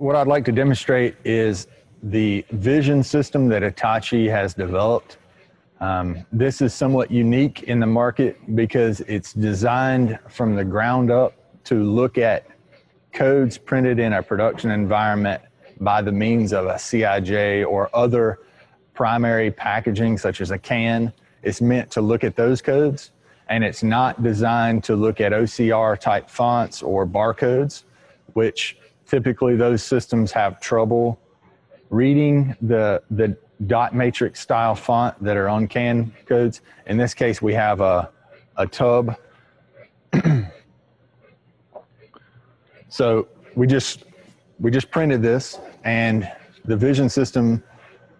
what I'd like to demonstrate is the vision system that Hitachi has developed. Um, this is somewhat unique in the market because it's designed from the ground up to look at codes printed in a production environment by the means of a CIJ or other primary packaging, such as a can. It's meant to look at those codes, and it's not designed to look at OCR type fonts or barcodes, which typically those systems have trouble reading the, the dot matrix style font that are on can codes. In this case, we have a, a tub. so we just, we just printed this and the vision system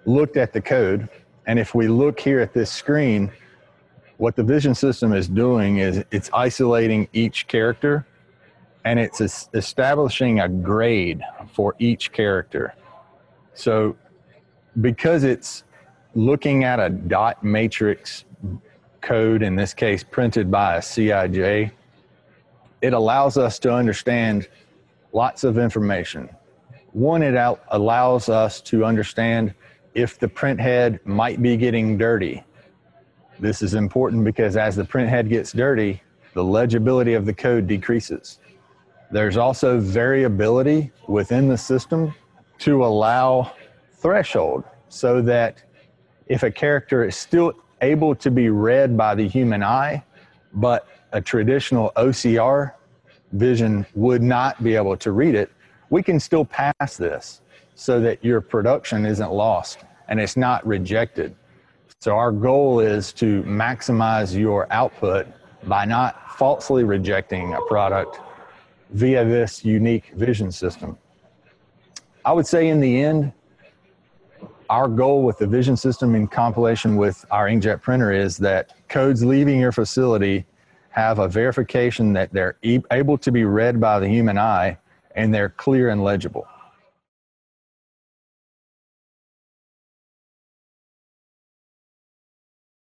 looked at the code. And if we look here at this screen, what the vision system is doing is it's isolating each character and it's establishing a grade for each character. So because it's looking at a dot matrix code, in this case printed by a CIJ, it allows us to understand lots of information. One, it allows us to understand if the print head might be getting dirty. This is important because as the print head gets dirty, the legibility of the code decreases. There's also variability within the system to allow threshold so that if a character is still able to be read by the human eye, but a traditional OCR vision would not be able to read it, we can still pass this so that your production isn't lost and it's not rejected. So our goal is to maximize your output by not falsely rejecting a product via this unique vision system. I would say in the end, our goal with the vision system in compilation with our inkjet printer is that codes leaving your facility have a verification that they're able to be read by the human eye and they're clear and legible.